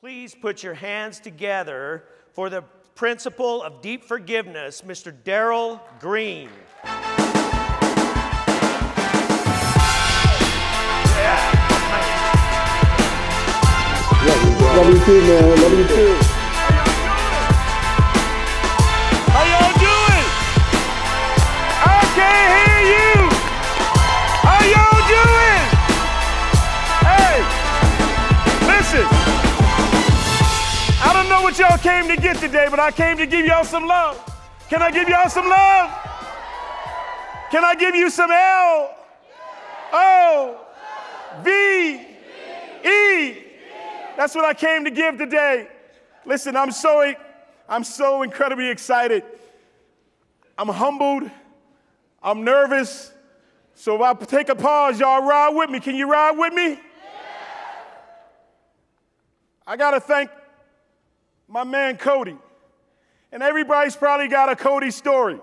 Please put your hands together for the principal of deep forgiveness, Mr. Darryl Green. Love you too, man. Love you too. Y'all came to get today, but I came to give y'all some love. Can I give y'all some love? Can I give you some L O V E? That's what I came to give today. Listen, I'm so I'm so incredibly excited. I'm humbled. I'm nervous. So if I take a pause, y'all ride with me. Can you ride with me? I got to thank my man Cody. And everybody's probably got a Cody story.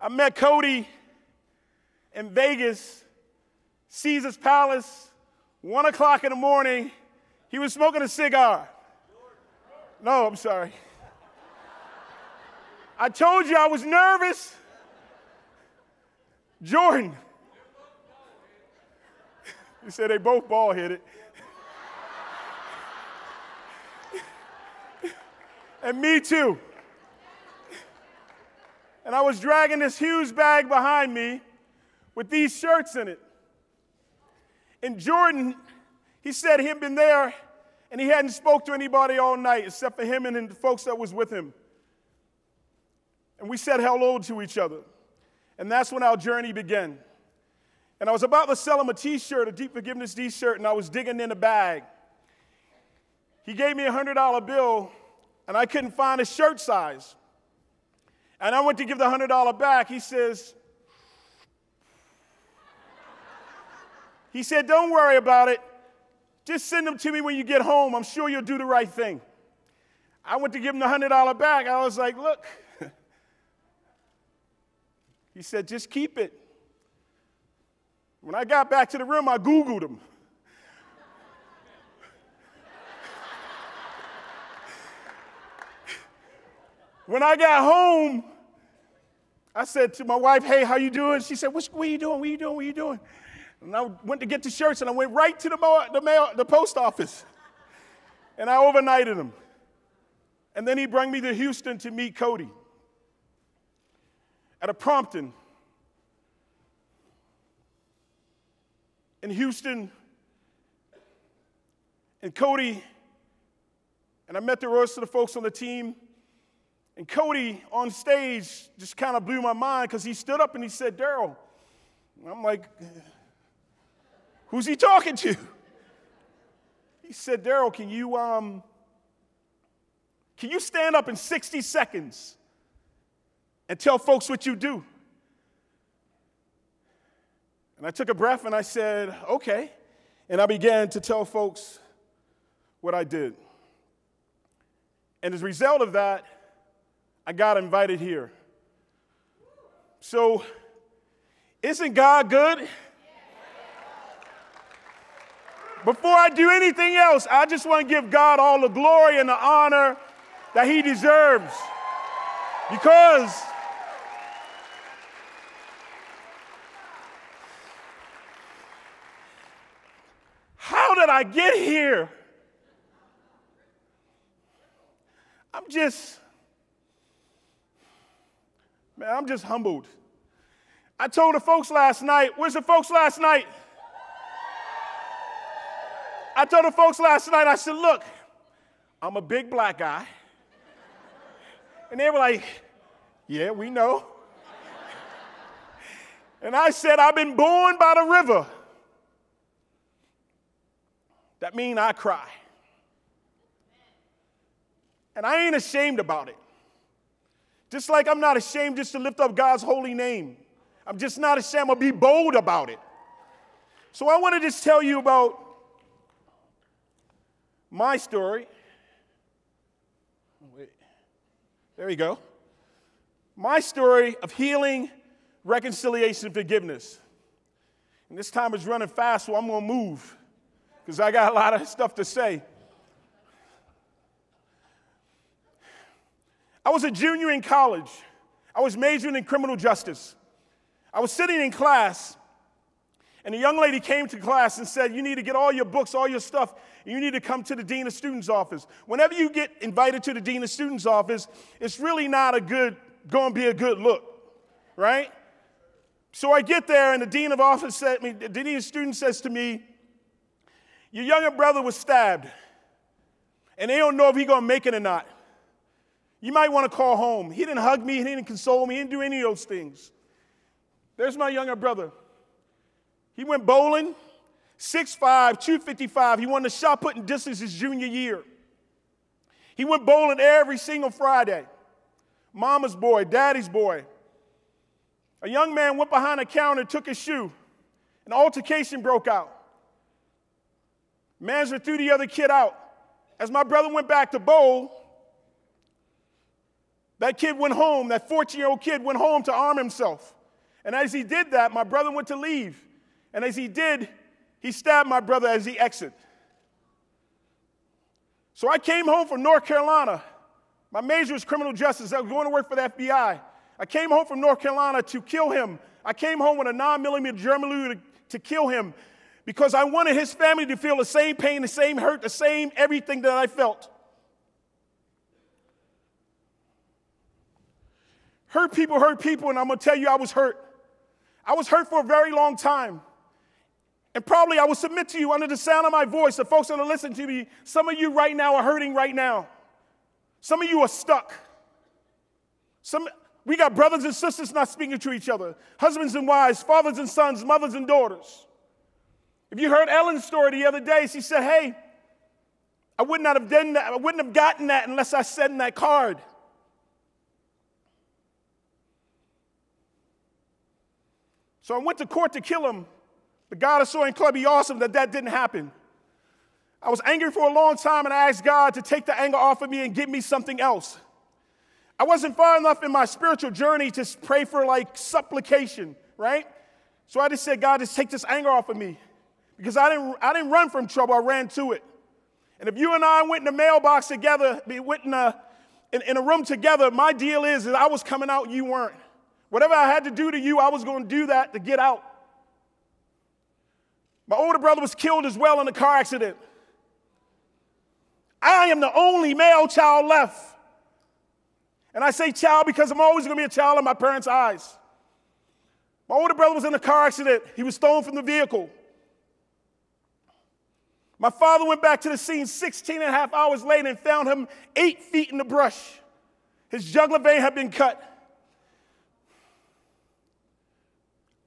I met Cody in Vegas, Caesar's Palace, one o'clock in the morning. He was smoking a cigar. No, I'm sorry. I told you I was nervous. Jordan. He said they both ball hit it. And me too. And I was dragging this huge bag behind me with these shirts in it. And Jordan, he said he'd been there and he hadn't spoke to anybody all night except for him and the folks that was with him. And we said hello to each other. And that's when our journey began. And I was about to sell him a t-shirt, a deep forgiveness t-shirt, and I was digging in the bag. He gave me a $100 bill, and I couldn't find a shirt size. And I went to give the $100 back. He says, he said, don't worry about it. Just send them to me when you get home. I'm sure you'll do the right thing. I went to give him the $100 back. I was like, look. he said, just keep it. When I got back to the room, I Googled him. When I got home, I said to my wife, hey, how you doing? She said, what, what are you doing? What are you doing? What are you doing? And I went to get the shirts and I went right to the, mail, the, mail, the post office. And I overnighted them. And then he brought me to Houston to meet Cody at a Prompton. In Houston, and Cody, and I met the rest of the folks on the team. And Cody on stage just kind of blew my mind because he stood up and he said, Darryl. I'm like, Who's he talking to? He said, Darryl, can you um, can you stand up in 60 seconds and tell folks what you do? And I took a breath and I said, okay. And I began to tell folks what I did. And as a result of that, I got invited here. So, isn't God good? Before I do anything else, I just want to give God all the glory and the honor that He deserves. Because how did I get here? I'm just, man, I'm just humbled. I told the folks last night, where's the folks last night? I told the folks last night, I said, look, I'm a big black guy. And they were like, yeah, we know. And I said, I've been born by the river. That means I cry. And I ain't ashamed about it. Just like I'm not ashamed just to lift up God's holy name. I'm just not ashamed. I'll be bold about it. So I want to just tell you about my story. Oh, wait. There we go. My story of healing, reconciliation, forgiveness. And this time is running fast, so I'm going to move because I got a lot of stuff to say. I was a junior in college. I was majoring in criminal justice. I was sitting in class, and a young lady came to class and said, You need to get all your books, all your stuff, and you need to come to the Dean of Students office. Whenever you get invited to the Dean of Students office, it's really not a good, gonna be a good look, right? So I get there, and the Dean of Office said, me, the Dean of Students says to me, Your younger brother was stabbed, and they don't know if he's gonna make it or not. You might want to call home. He didn't hug me, he didn't console me, he didn't do any of those things. There's my younger brother. He went bowling, 6'5, 255. He won the shot putting distance his junior year. He went bowling every single Friday. Mama's boy, daddy's boy. A young man went behind a counter, took his shoe. An altercation broke out. Manager threw the other kid out. As my brother went back to bowl, that kid went home, that 14 year old kid went home to arm himself. And as he did that, my brother went to leave. And as he did, he stabbed my brother as he exited. So I came home from North Carolina. My major was criminal justice. I was going to work for the FBI. I came home from North Carolina to kill him. I came home with a 9 millimeter German to, to kill him because I wanted his family to feel the same pain, the same hurt, the same everything that I felt. Hurt people hurt people, and I'm gonna tell you, I was hurt. I was hurt for a very long time. And probably I will submit to you under the sound of my voice, the folks that are listening to me, some of you right now are hurting right now. Some of you are stuck. Some, we got brothers and sisters not speaking to each other, husbands and wives, fathers and sons, mothers and daughters. If you heard Ellen's story the other day, she said, Hey, I would not have done that, I wouldn't have gotten that unless I sent that card. So I went to court to kill him. But God is so incredibly awesome that that didn't happen. I was angry for a long time and I asked God to take the anger off of me and give me something else. I wasn't far enough in my spiritual journey to pray for like supplication, right? So I just said, God, just take this anger off of me. Because I didn't, I didn't run from trouble, I ran to it. And if you and I went in the mailbox together, we went in a, in, in a room together, my deal is that I was coming out, you weren't. Whatever I had to do to you, I was going to do that to get out. My older brother was killed as well in a car accident. I am the only male child left. And I say child because I'm always going to be a child in my parents' eyes. My older brother was in a car accident. He was thrown from the vehicle. My father went back to the scene 16 and a half hours later and found him eight feet in the brush. His jugular vein had been cut.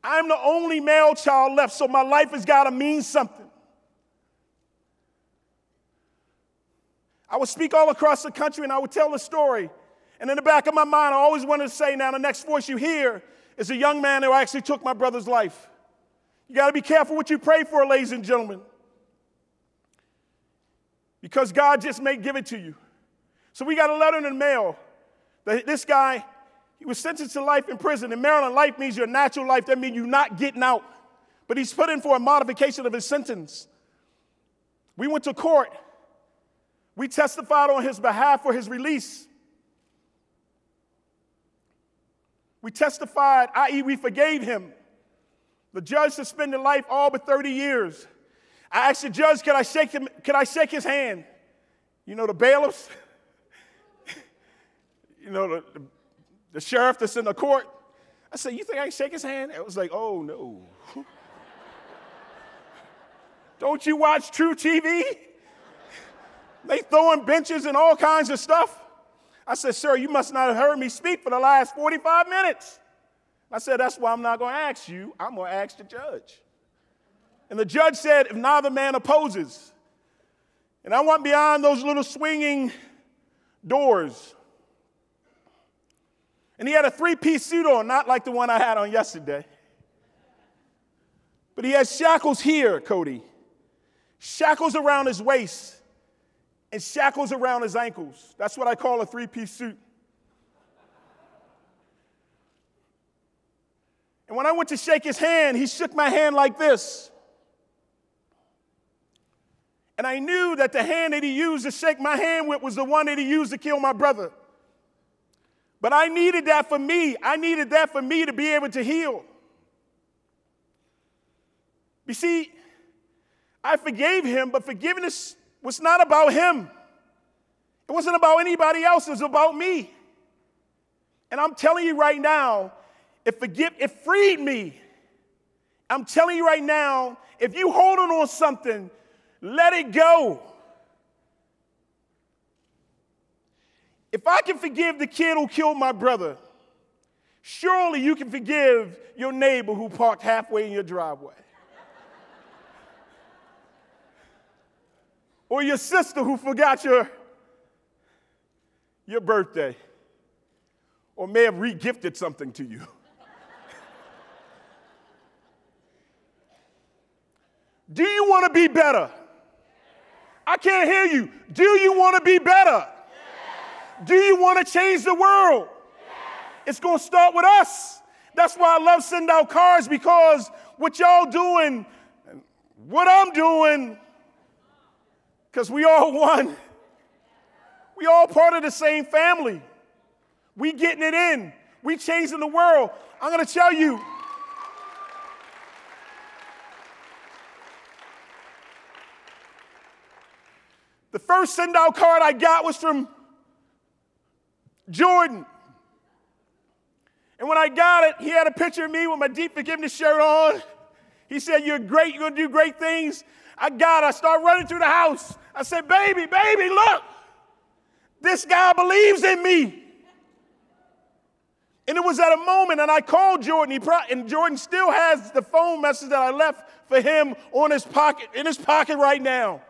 I'm the only male child left, so my life has got to mean something. I would speak all across the country and I would tell the story. And in the back of my mind, I always wanted to say, now the next voice you hear is a young man who actually took my brother's life. You got to be careful what you pray for, ladies and gentlemen. Because God just may give it to you. So we got a letter in the mail that this guy he was sentenced to life in prison. In Maryland, life means your natural life. That means you're not getting out. But he's put in for a modification of his sentence. We went to court. We testified on his behalf for his release. We testified, i.e., we forgave him. The judge suspended life all but 30 years. I asked the judge, could I shake him, could I shake his hand? You know, the bailiffs, you know, the, the the sheriff that's in the court. I said, You think I can shake his hand? It was like, Oh, no. Don't you watch True TV? They throwing benches and all kinds of stuff. I said, Sir, you must not have heard me speak for the last 45 minutes. I said, That's why I'm not going to ask you. I'm going to ask the judge. And the judge said, If neither man opposes, and I went beyond those little swinging doors and he had a three piece suit on, not like the one I had on yesterday. But he had shackles here, Cody. Shackles around his waist and shackles around his ankles. That's what I call a three piece suit. And when I went to shake his hand, he shook my hand like this. And I knew that the hand that he used to shake my hand with was the one that he used to kill my brother. But I needed that for me. I needed that for me to be able to heal. You see, I forgave him, but forgiveness was not about him. It wasn't about anybody else, it was about me. And I'm telling you right now, it forgive it freed me. I'm telling you right now, if you holding on something, let it go. If I can forgive the kid who killed my brother, surely you can forgive your neighbor who parked halfway in your driveway. or your sister who forgot your, your birthday or may have regifted something to you. Do you want to be better? I can't hear you. Do you want to be better? Do you want to change the world? It's going to start with us. That's why I love sending out cards because what y'all doing, what I'm doing, because we all one. We all part of the same family. We getting it in. We changing the world. I'm going to tell you. The first send out card I got was from Jordan. And when I got it, he had a picture of me with my deep forgiveness shirt on. He said, You're great, you're gonna do great things. I got it. I started running through the house. I said, Baby, baby, look. This guy believes in me. And it was at a moment, and I called Jordan, he pro- and Jordan still has the phone message that I left for him on his pocket, in his pocket right now.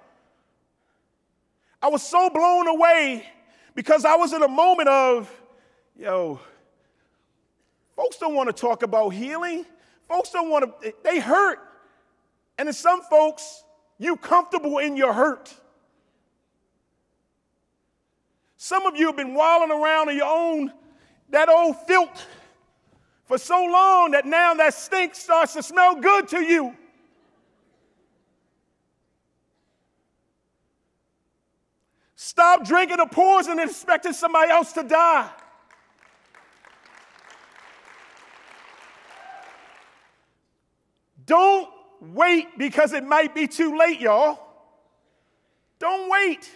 I was so blown away because I was in a moment of, yo, folks don't want to talk about healing. Folks don't want to, they hurt. And in some folks, you comfortable in your hurt. Some of you have been wilding around in your own, that old filth for so long that now that stink starts to smell good to you. Stop drinking the poison and expecting somebody else to die. Don't wait because it might be too late, y'all. Don't wait.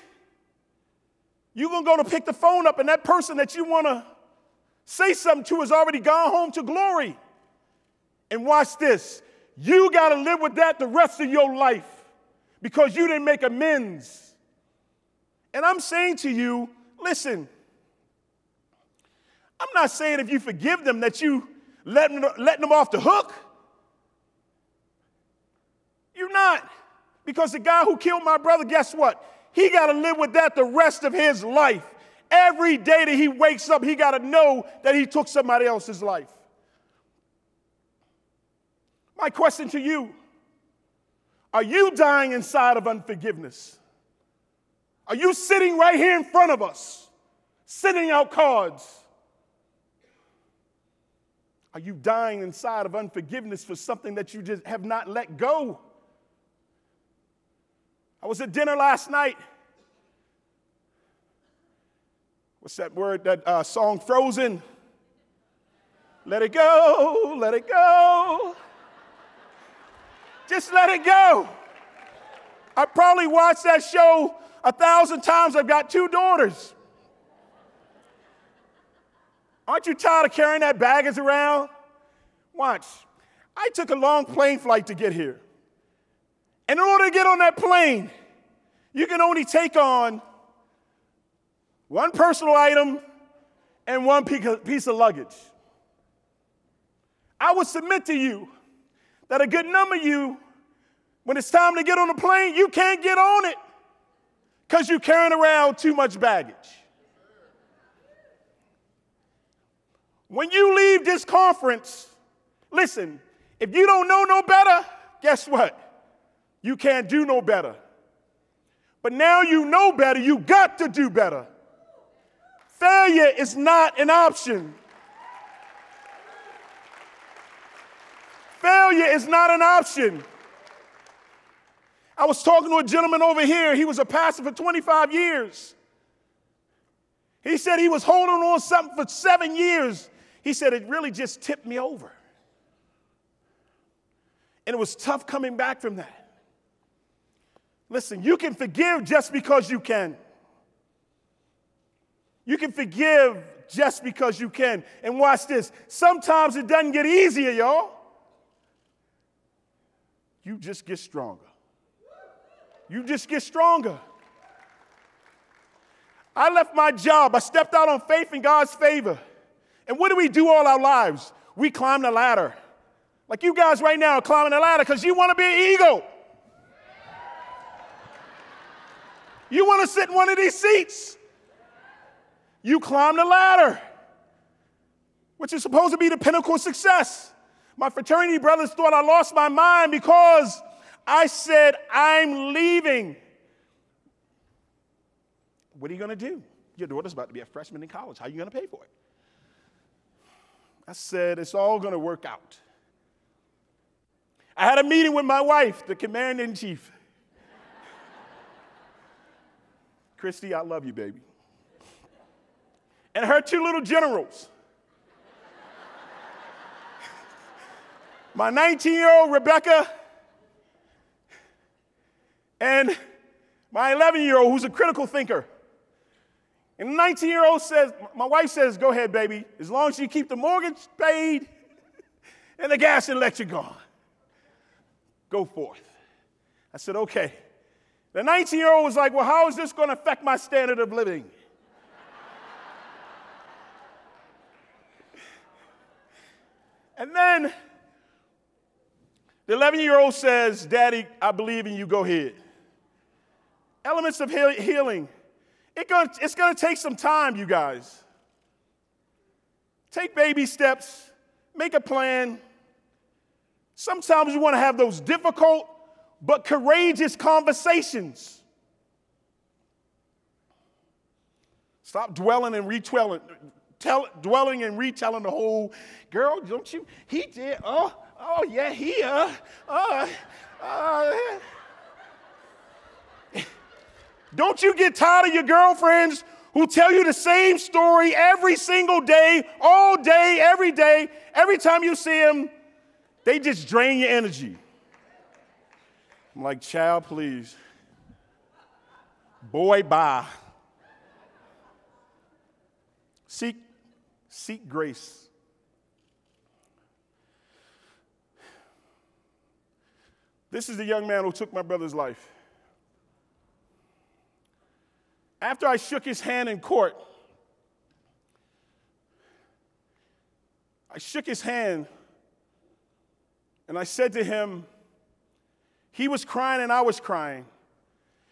You're going to go to pick the phone up, and that person that you want to say something to has already gone home to glory. And watch this you got to live with that the rest of your life because you didn't make amends. And I'm saying to you, listen, I'm not saying if you forgive them that you letting, letting them off the hook. You're not. Because the guy who killed my brother, guess what? He got to live with that the rest of his life. Every day that he wakes up, he got to know that he took somebody else's life. My question to you are you dying inside of unforgiveness? Are you sitting right here in front of us, sending out cards? Are you dying inside of unforgiveness for something that you just have not let go? I was at dinner last night. What's that word, that uh, song, Frozen? Let it go, let it go. Just let it go. I probably watched that show a thousand times. I've got two daughters. Aren't you tired of carrying that baggage around? Watch. I took a long plane flight to get here. And in order to get on that plane, you can only take on one personal item and one piece of luggage. I would submit to you that a good number of you, when it's time to get on the plane, you can't get on it because you're carrying around too much baggage. When you leave this conference, listen, if you don't know no better, guess what? You can't do no better. But now you know better, you got to do better. Failure is not an option. Failure is not an option. I was talking to a gentleman over here. He was a pastor for 25 years. He said he was holding on something for seven years. He said it really just tipped me over. And it was tough coming back from that. Listen, you can forgive just because you can. You can forgive just because you can. And watch this. Sometimes it doesn't get easier, y'all. You just get stronger. You just get stronger. I left my job. I stepped out on faith in God's favor. And what do we do all our lives? We climb the ladder. Like you guys right now are climbing the ladder because you want to be an eagle. You want to sit in one of these seats. You climb the ladder, which is supposed to be the pinnacle of success. My fraternity brothers thought I lost my mind because I said, I'm leaving. What are you going to do? Your daughter's about to be a freshman in college. How are you going to pay for it? I said, It's all going to work out. I had a meeting with my wife, the commander in chief. Christy, I love you, baby. And her two little generals. my 19 year old Rebecca and my 11 year old, who's a critical thinker. And the 19 year old says, My wife says, Go ahead, baby, as long as you keep the mortgage paid and the gas and electric gone. Go forth. I said, Okay. The 19 year old was like, Well, how is this going to affect my standard of living? and then the 11 year old says, Daddy, I believe in you, go ahead. Elements of healing it gonna, it's going to take some time, you guys. Take baby steps, make a plan. Sometimes you want to have those difficult but courageous conversations. Stop dwelling and retelling, tell, dwelling and retelling the whole girl. Don't you? He did. Oh, oh yeah, he. Uh, uh, uh. Don't you get tired of your girlfriends who tell you the same story every single day, all day, every day? Every time you see them, they just drain your energy. I'm like, child, please. Boy, bye. Seek, seek grace. This is the young man who took my brother's life. After I shook his hand in court, I shook his hand and I said to him, he was crying and I was crying.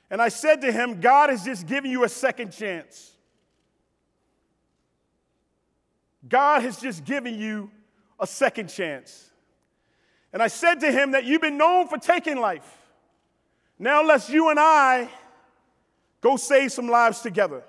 And I said to him, God has just given you a second chance. God has just given you a second chance. And I said to him that you've been known for taking life. Now let's you and I Go save some lives together.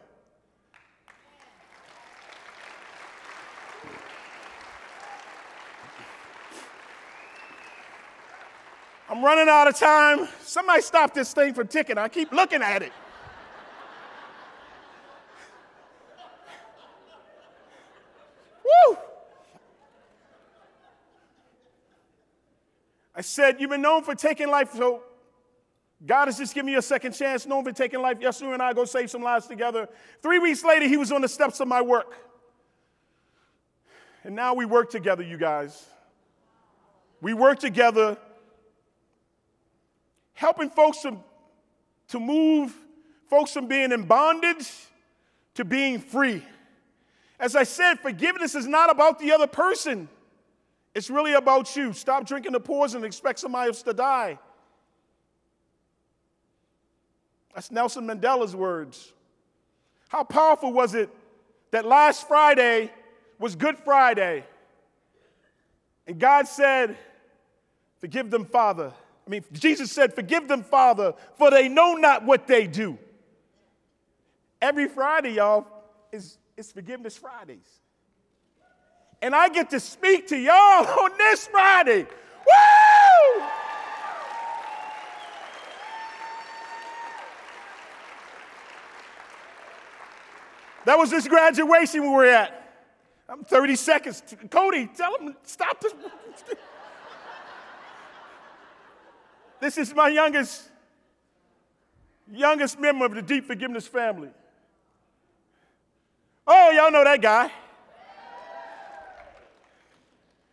I'm running out of time. Somebody stop this thing from ticking. I keep looking at it. Woo! I said, You've been known for taking life, so God has just given me a second chance, known for taking life. Yeshua and I go save some lives together. Three weeks later, he was on the steps of my work. And now we work together, you guys. We work together, helping folks to, to move folks from being in bondage to being free. As I said, forgiveness is not about the other person, it's really about you. Stop drinking the poison and expect somebody else to die. That's Nelson Mandela's words. How powerful was it that last Friday was Good Friday? And God said, Forgive them, Father. I mean, Jesus said, Forgive them, Father, for they know not what they do. Every Friday, y'all, is, is Forgiveness Fridays. And I get to speak to y'all on this Friday. Woo! That was this graduation we were at. I'm 30 seconds. Cody, tell him stop this. this is my youngest, youngest member of the Deep Forgiveness family. Oh, y'all know that guy.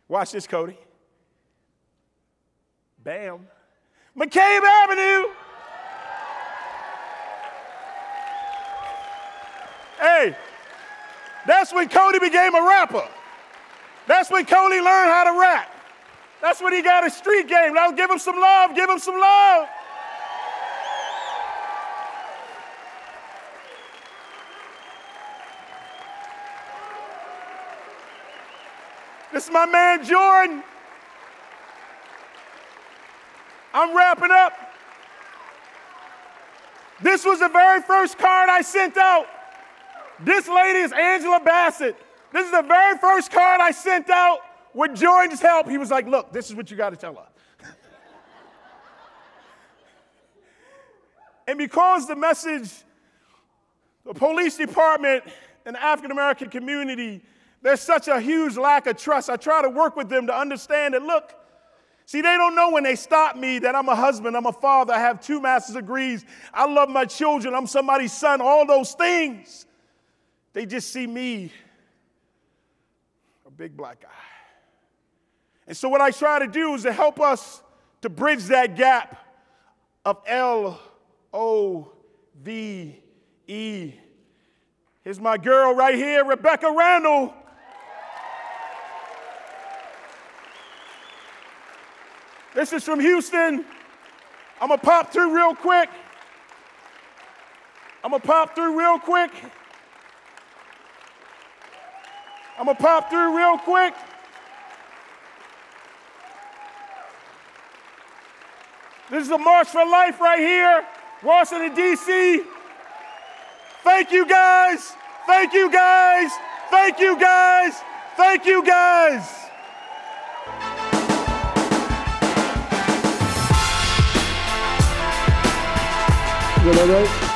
Watch this, Cody. Bam. McCabe Avenue. Hey, that's when Cody became a rapper. That's when Cody learned how to rap. That's when he got a street game. Now give him some love, give him some love. This is my man Jordan. I'm wrapping up. This was the very first card I sent out. This lady is Angela Bassett. This is the very first card I sent out with Jordan's help. He was like, Look, this is what you got to tell her. and because the message, the police department and the African American community, there's such a huge lack of trust. I try to work with them to understand that, look, see, they don't know when they stop me that I'm a husband, I'm a father, I have two master's degrees, I love my children, I'm somebody's son, all those things. They just see me, a big black guy. And so, what I try to do is to help us to bridge that gap of L O V E. Here's my girl right here, Rebecca Randall. This is from Houston. I'm gonna pop through real quick. I'm gonna pop through real quick. I'm gonna pop through real quick. This is a March for Life right here, Washington, D.C. Thank you guys. Thank you guys. Thank you guys. Thank you guys. That all right?